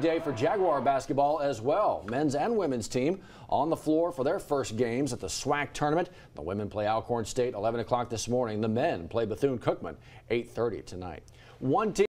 Day for Jaguar basketball as well. Men's and women's team on the floor for their first games at the SWAC tournament. The women play Alcorn State 11 o'clock this morning. The men play Bethune-Cookman 8:30 tonight. One team